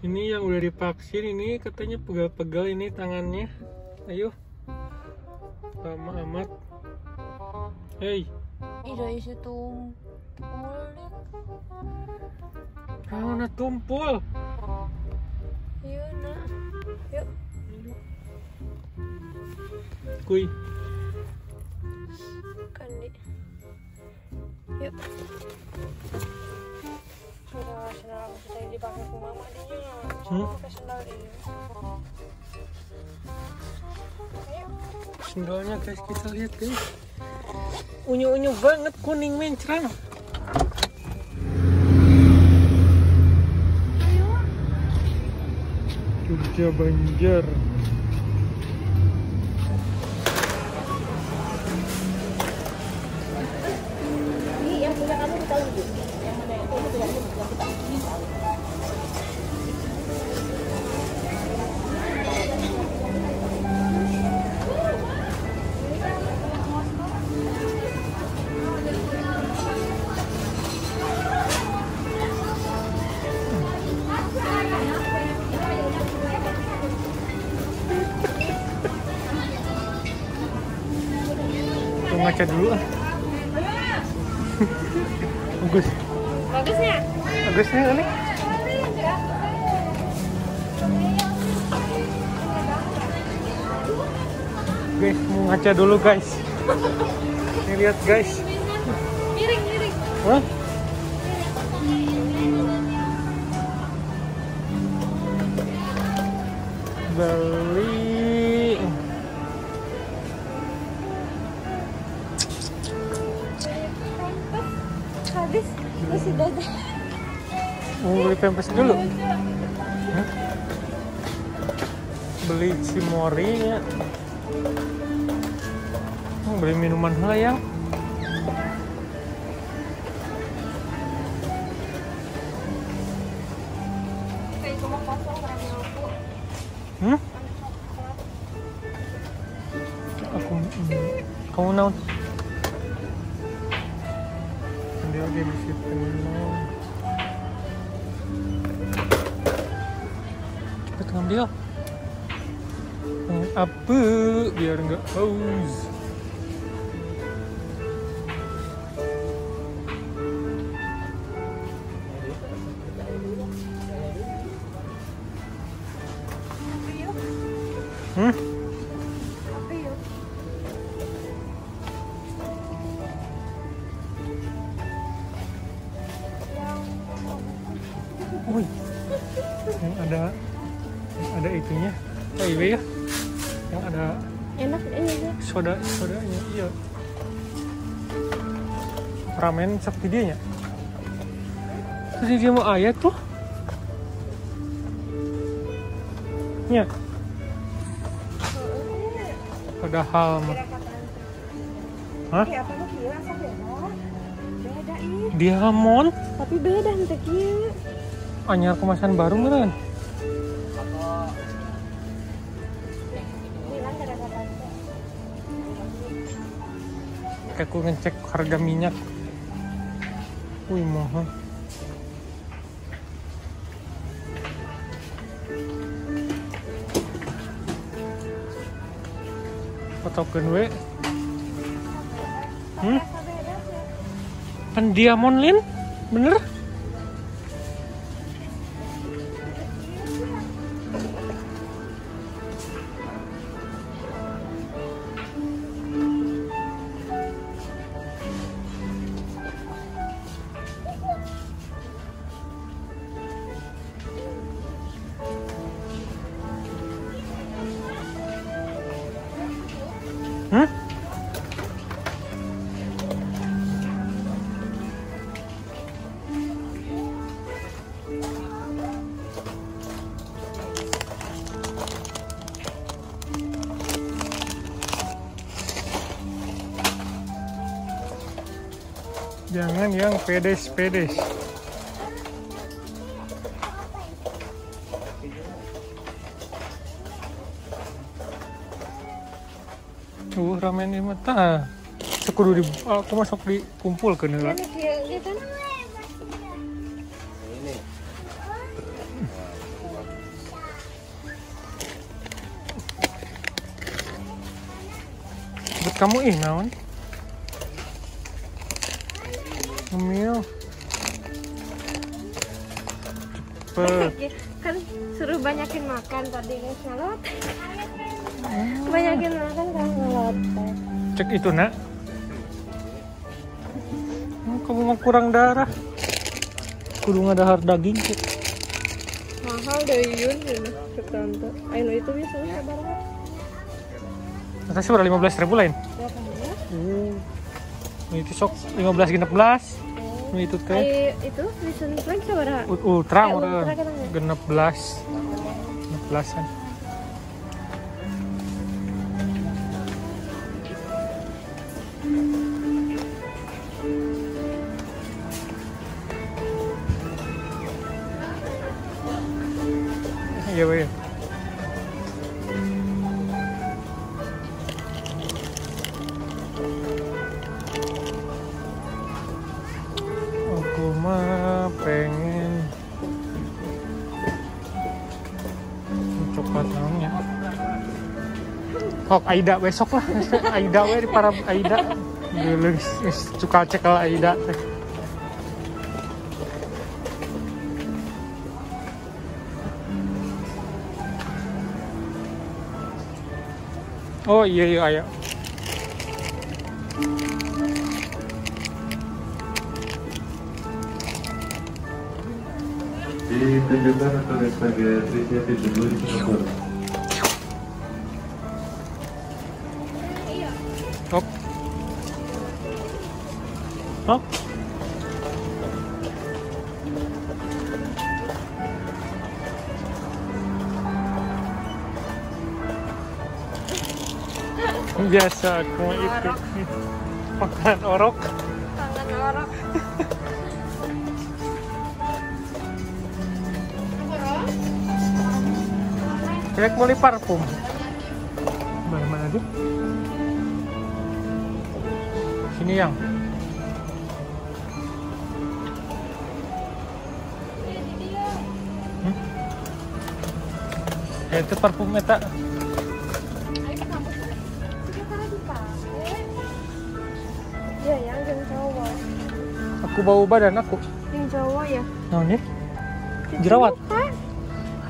Ini yang udah divaksin ini katanya pegal-pegal ini tangannya. Ayo. Lama amat. Hei, Ida isi tumpul mana tumpul? Iya nak Yuk Kuy. kan di Yuk Sudah sendal aku sudah dipakai ke mama dia Hmm? pakai sendal ini Sendalnya guys kita lihat guys. Unyu-unyu banget kuning mencrang. Jogja Banjar. Guys, mau ngaca dulu guys. Ini lihat guys. Miring miring Hah? Beli. Habis Masih dadah Mau beli pempes dulu. Hah? Beli cimori ya. Beli minuman lah ya. Hmm? Aku hmm, kamu naon? Dia lagi di situ. Cepet ngambil. Apa biar nggak haus. Soda sodanya, iya. Ramen seperti dia nya. Terus dia mau ayat tuh, ya. Padahal mah, Hah? Beda ini diamond Tapi beda nanti anyar kemasan baru meren. Aku ngecek harga minyak. Wih mahal. Fotokeun we. Hmm? Kan diamond lin? Bener? jangan yang pedes-pedes uh ramen ini mata. Sekudu di aku masuk di kumpul ke nila kamu ih naon? kan suruh banyakin makan tadi guys. Ngelotek banyakin makan kan ngelotek cek itu nak. Oh, kamu mau kurang darah. Kurung ada ngadahar daging cek. Mahal deh yun ke tante. Ayo itu biasanya barang Atasnya berapa? 15 ribu lain? 18 uh, Ini belas sok belas nu itu teh Ay, itu Nissan plate sabaraha ultra warna genap belas. An Kok Aida besok lah, Aida we para Aida. Geus geus cukal cekel Aida. Oh iya iya ayo. Ditunjukkan untuk sebagai apresiasi dulu di Biasa aku itu makan orok. tangan orang Kayak beli parfum. Mana mana dia? Sini yang. Hmm? Ya, itu parfum eta. Aku bau badan aku. yang cowok ya Nah, ini jerawat. Hah?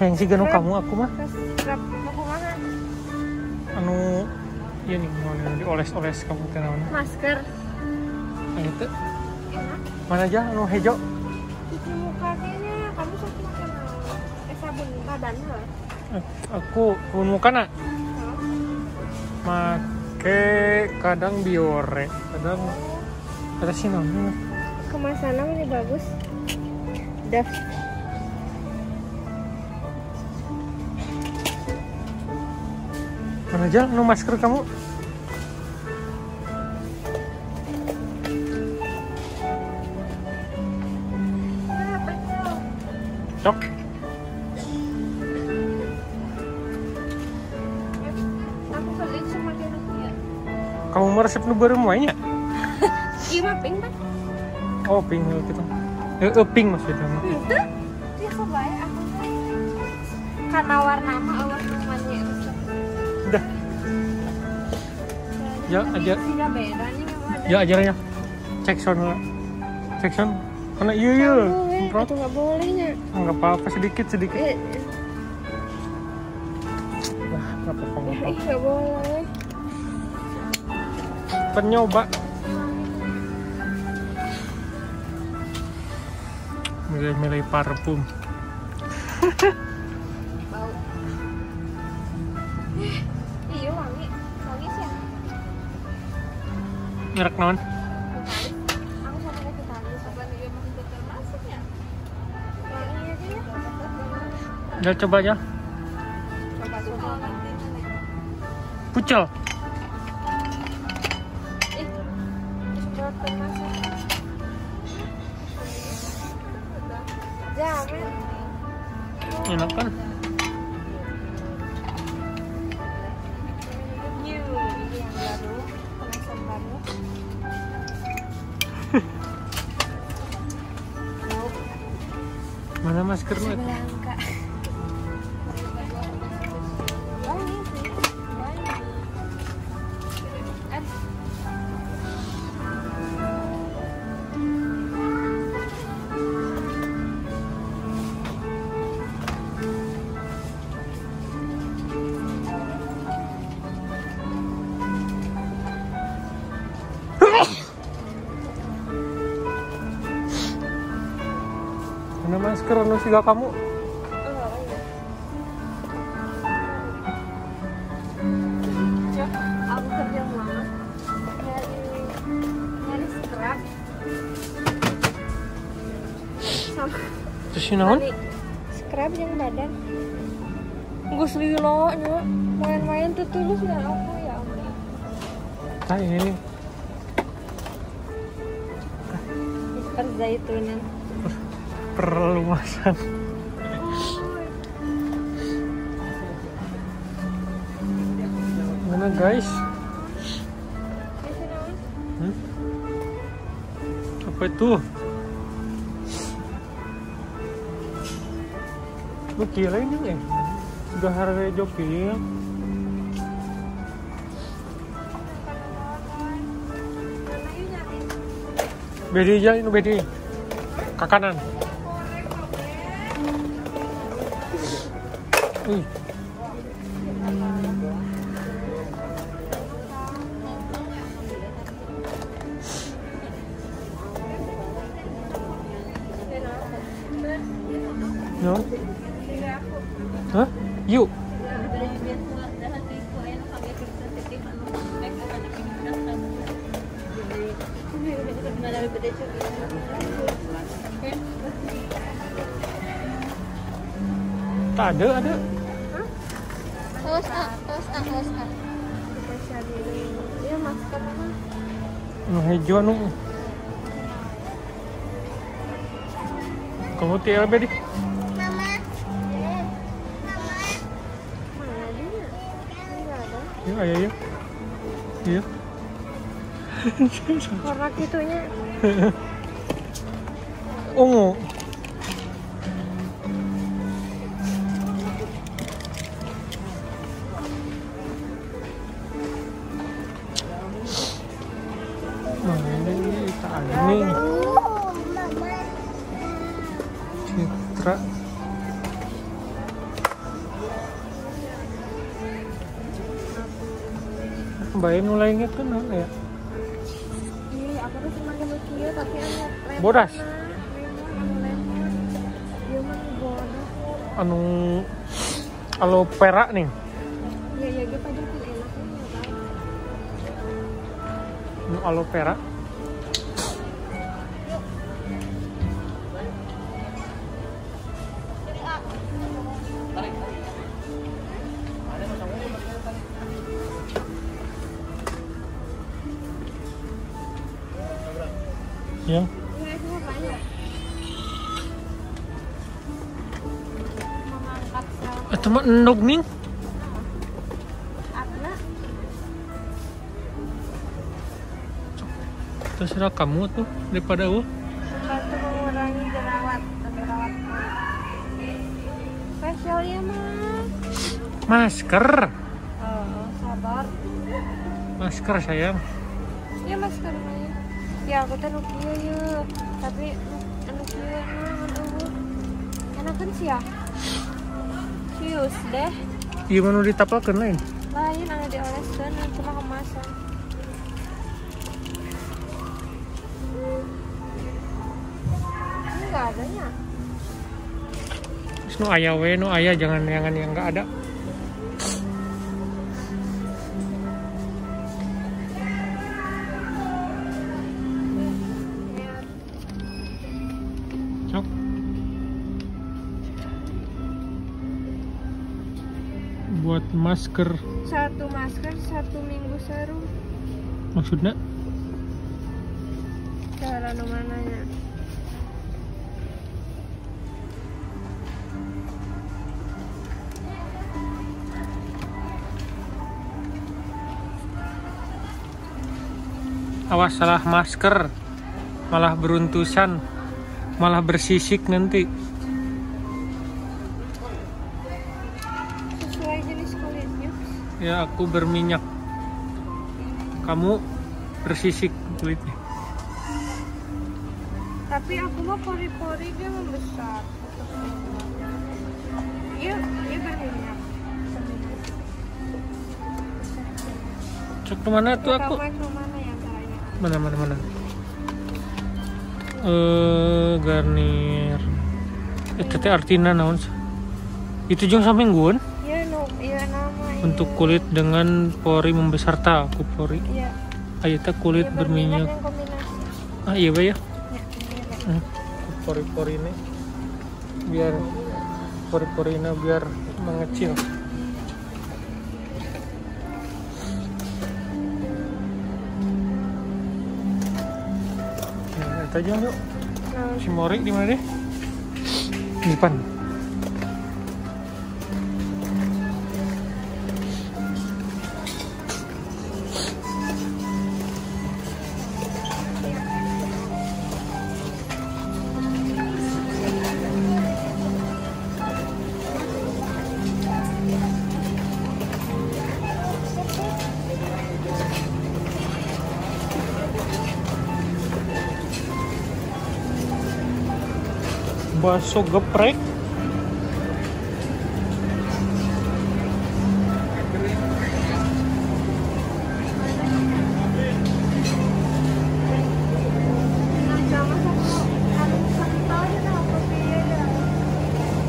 Yang si ganu kamu aku mah anu iya nih mau dioles-oles kamu teh naon. masker Yang itu enak mana aja anu hejo. cuci muka kayaknya kamu sakit makan eh sabun badan lah Aku pun muka nak make kadang biore, kadang ada sih namanya. Kemasannya ini bagus dah Mana aja anu masker kamu? Cok. Kamu mau resep nu baru muanya? iya pink kan Oh, pink gitu. Eh, eh, pink maksudnya. itu dia kebaik aku karena warna mah warna namanya Udah, Ya, aja. ya ajarannya. Cek sound lah. Cek sound. Mana iya iya. Semprot. itu nggak bolehnya Nggak apa-apa sedikit sedikit. eh Wah, nggak apa-apa nggak eh, apa-apa. nggak boleh Penyoba. Milih-milih parfum. bau Eh, iya wangi wangi sih Merek ya aja ya coba aja. Pucel. Enak kan? new ini yang baru kemasan baru Mana maskernya? Siga kamu? Cok, aku kerja nyari nyari scrap sama Terus naon? scrap yang badan Gus Lilo nya main-main tuh tulus dan aku ya ampun. Tah ini nih. Mister Zaitunan perluasan. Mana guys? Hmm? Apa itu? Lu kira ini nih? Sudah harga joki ya? Bedi aja ini bedi. Ke kanan. Wih. No? Hah? Yuk. Tak ada, ada. Hijau anu. Kamu TLB di? Mana dia? Enggak ada. Ya, ayo ya. Iya. Warna gitunya. Ungu. Lemon, anu aloe vera nih. Dia pada enak Anu aloe vera. Ya, itu mah endog nih. Terserah kamu tuh daripada gua. membantu mengurangi jerawat jerawat facialnya mah Masker, oh sabar. Masker sayang. ya masker mah ya aku teh nu kieu ye tapi anu kieu aduh enakan sih ya Cius deh Iya mana ditapalkan lain. lain anu dioleskeun anu cuma kemasan enggak adanya Terus nu ayah we, nu ayah jangan jangan yang nggak ada. Masker. Satu masker satu minggu serum maksudnya? Cara mananya awas salah masker. Malah beruntusan. Malah bersisik nanti ya aku berminyak. Kamu bersisik kulitnya. Tapi aku mah pori-pori dia membesar. Iya iya berminyak. Cek ke mana tuh aku? Yang mana mana mana eh garnier Itu teh artina naon? Itu jeung samingguan Iya untuk kulit dengan pori membesar ta ku pori. Iya. Ayo teh kulit Iya, berminyak. Ah iya Ba, ya. Ya, iya. Hmm, Pori-pori ini biar pori-porinya biar mengecil. Nah, itu aja yuk. Nah, Si Mori di mana deh? Di depan. Bakso geprek.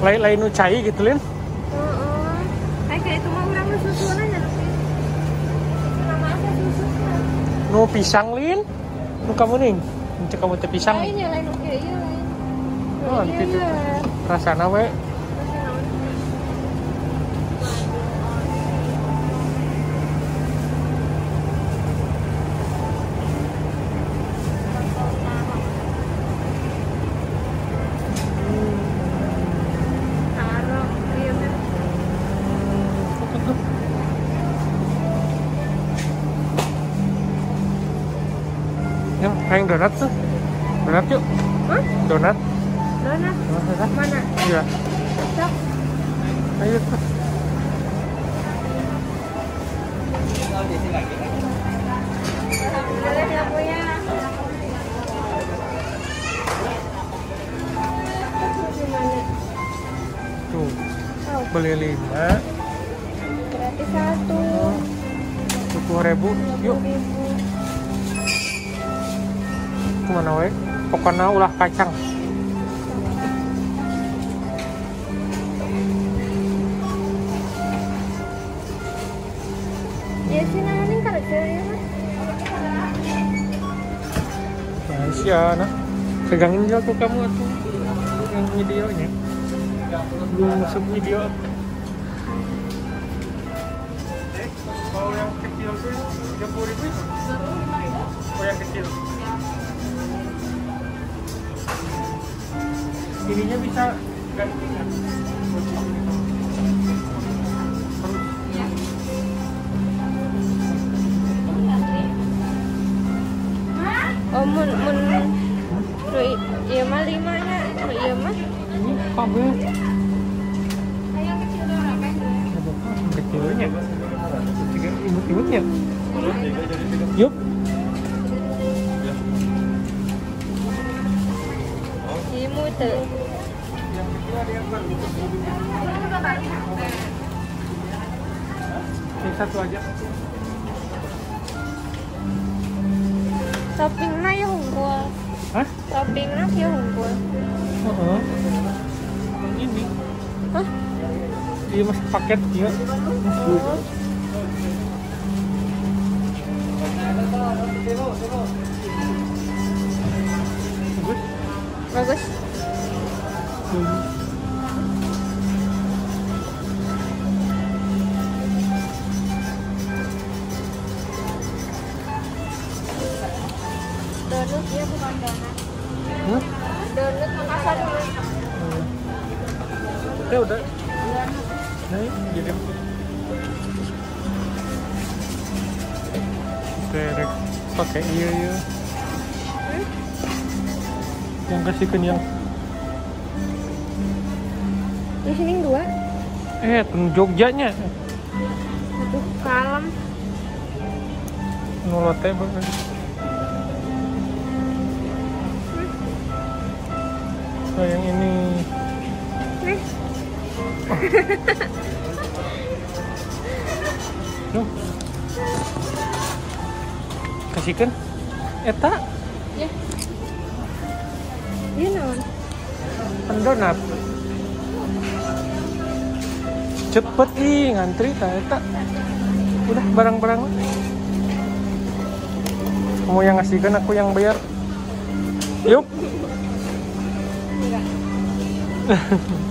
Lain-lain nu cai gitu, Lin. Apa susunan? Nu pisang, Lin. Nu kamu nih. Cek kamu teh pisang. Lain ya lain oke iya. Oh, Iya, gitu. iya. Rasana we. Masih naon? Taruh, iya kan. Ya, kayak donat tuh. Donat yuk. Hah? Donat. Donat Donat. Ayo tuh. Ya Oh, beli lima, gratis satu. sepuluh ribu. Yuk, ke mana we? Pokoknya ulah kacang. Ya sih nanti kerja ya mas. Malaysia, nah. Pegangin aja tuh kamu tuh yang videonya. Belum masuk video. Kalau yang kecil tuh tiga ribu. Oh yang kecil. Ininya bisa ganti Oh mun mun. Lu iya mah lima nya. Lu iya mah. Ini kabel. Yang kecilnya imut-imutnya yuk Imu tuh. ini satu aja Toppingnya iya mas paket Oh. bagus Bagus. Donut ya bukan donat. Hah? Donut masa dulu. ya udah iya iya yang kasih kenyang Di sini dua. eh Jogjanya Aduh, kalem. nolote banget oh yang ini Nih, Nuh kasihkan eta? Ya. Ini naon? Pendonat. Cepet ih ngantri tak eta. Udah barang-barang. Mau yang ngasihkan aku yang bayar. Yuk.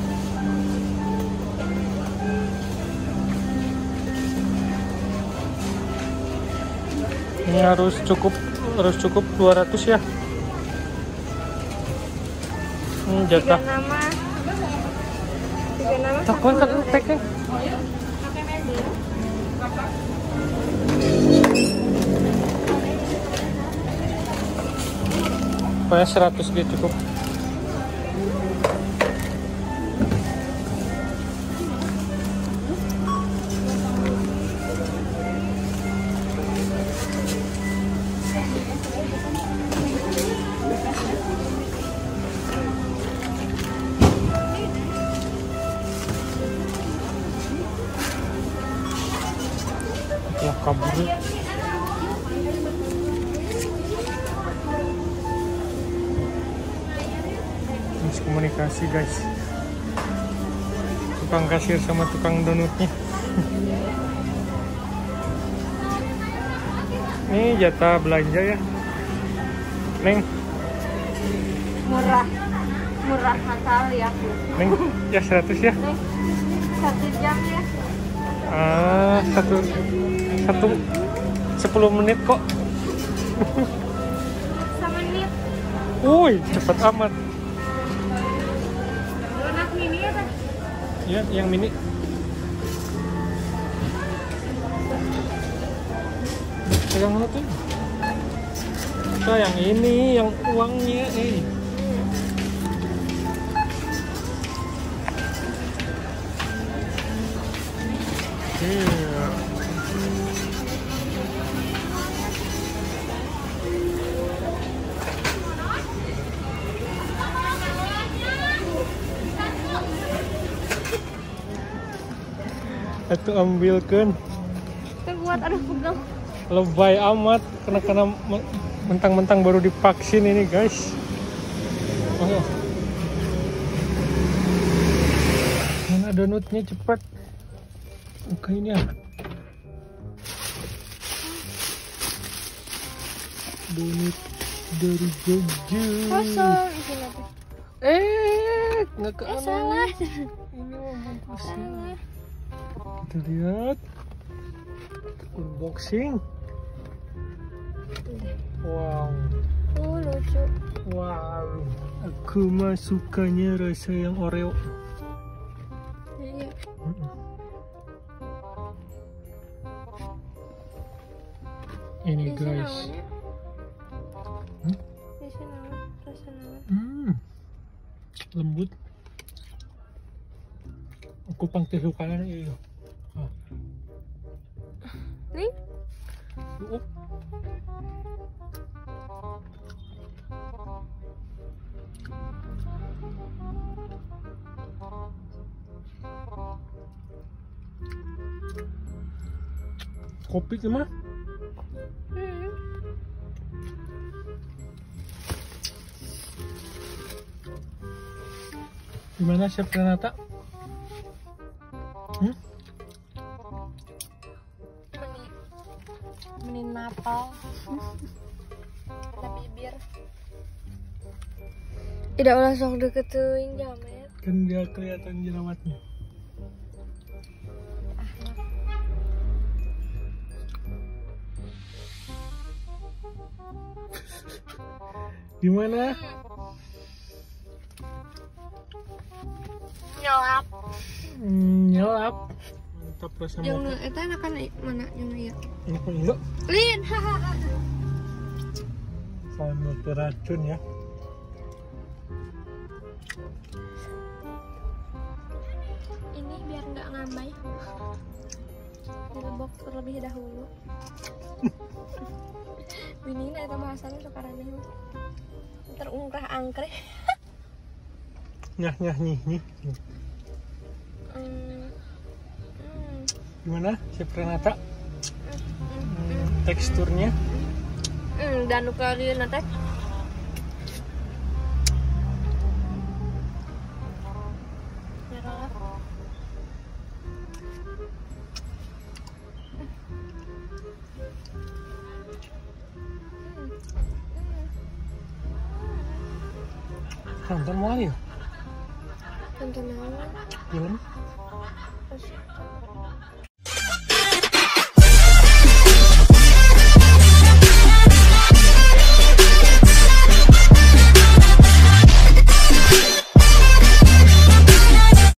ini harus cukup harus cukup 200 ya. Hmm, jatah. Takon kan teknya Pokoknya 100 gitu cukup Kasir sama tukang donutnya Ini jatah belanja ya Neng, Murah. Murah sekali aku. Neng, ya 100 ya Nih, satu jam ya. Ah, satu Satu 10 menit kok menit. Woi, cepet amat Ya, yang mini Pegang mana tuh? Nah, yang ini, yang uangnya eh. Iya. Itu ambilkan kuat aduh pegang. lebay amat karena me- mentang-mentang baru divaksin ini guys oh. mana donutnya cepat bukain ya donut dari Jogja Kosong. Eh nggak ke Eh salah. ini bungkusnya Salah. Kita lihat unboxing wow Uh lucu. Wow, aku mah sukanya rasa yang Oreo. Iya. Ini guys. Hmm? Hmm, lembut. Aku pang kesukaan iyo. Ah, Nih. Kopi gimana? Hmm. Gimana Chef Renata? Tidak ulah sok deket teuing jamet. Kan dia kelihatan jerawatnya. Gimana? Nyelap. Hmm, nyelap. Mantap rasa motor. nu eta enakan i- mana ieu? Ini pun enggak. Lin. hahaha. Sama beracun ya. Direbok terlebih dahulu. Ini eta bahasana sekarang ini. Terungkah angkreh. Nyah nyah nih nih. Hmm. Hmm. Gimana Chef Renata? Hmm, teksturnya Hmm, dan nu kalian